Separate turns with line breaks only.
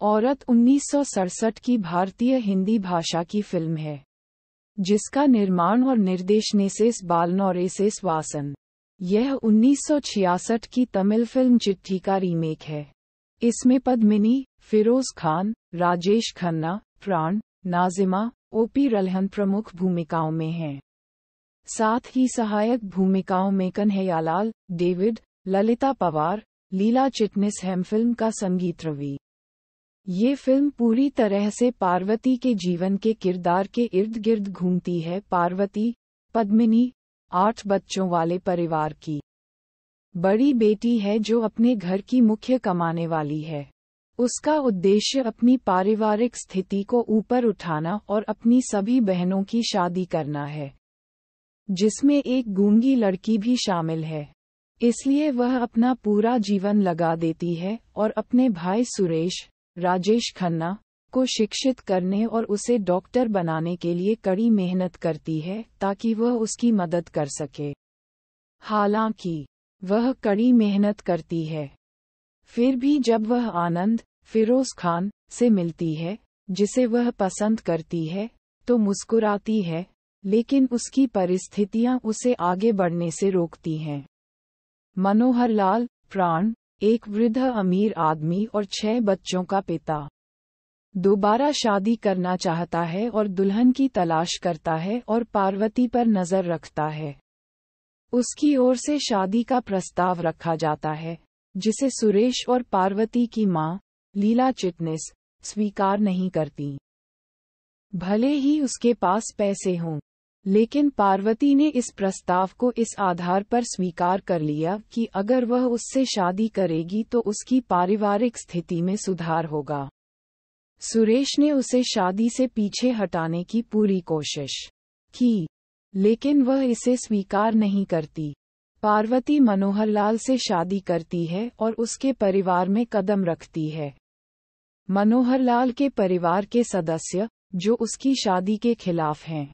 औरत 1967 की भारतीय हिंदी भाषा की फ़िल्म है, जिसका निर्माण और निर्देशन एस बालनौरेसिस वासन। यह 1966 की तमिल फ़िल्म चिट्ठी का रीमेक है। इसमें पद्मिनी, फिरोज खान, राजेश खन्ना, प्राण, नाजिमा, ओपी रलहन प्रमुख भूमिकाओं में हैं। साथ ही सहायक भूमिकाओं में कन्हैयालाल, डेविड, ललिता पवार, लीला चिटनिस हेम फ़िल्म का संगीत रवि ये फ़िल्म पूरी तरह से पार्वती के जीवन के किरदार के इर्द गिर्द घूमती है। पार्वती, पद्मिनी, आठ बच्चों वाले परिवार की बड़ी बेटी है जो अपने घर की मुख्य कमाने वाली है। उसका उद्देश्य अपनी पारिवारिक स्थिति को ऊपर उठाना और अपनी सभी बहनों की शादी करना है, जिसमें एक गूँगी लड़की भी शामिल है। इसलिए वह अपना पूरा जीवन लगा देती है और अपने भाई सुरेश राजेश खन्ना, को शिक्षित करने और उसे डॉक्टर बनाने के लिए कड़ी मेहनत करती है ताकि वह उसकी मदद कर सके। हालाँकि, वह कड़ी मेहनत करती है। फिर भी जब वह आनंद, फिरोज खान, से मिलती है, जिसे वह पसंद करती है तो मुस्कुराती है, लेकिन उसकी परिस्थितियाँ उसे आगे बढ़ने से रोकती हैं। मनोहर लाल, प्राण एक वृद्ध अमीर आदमी और छह बच्चों का पिता। दोबारा शादी करना चाहता है और दुल्हन की तलाश करता है और पार्वती पर नज़र रखता है। उसकी ओर से शादी का प्रस्ताव रखा जाता है, जिसे सुरेश और पार्वती की माँ, लीला चिटनिस, स्वीकार नहीं करती। भले ही उसके पास पैसे हों। लेकिन पार्वती ने इस प्रस्ताव को इस आधार पर स्वीकार कर लिया कि अगर वह उससे शादी करेगी तो उसकी पारिवारिक स्थिति में सुधार होगा। सुरेश ने उसे शादी से पीछे हटाने की पूरी कोशिश की, लेकिन वह इसे स्वीकार नहीं करती। पार्वती मनोहर लाल से शादी करती है और उसके परिवार में कदम रखती है। मनोहर लाल के परिवार के सदस्य, जो उसकी शादी के खिलाफ हैं।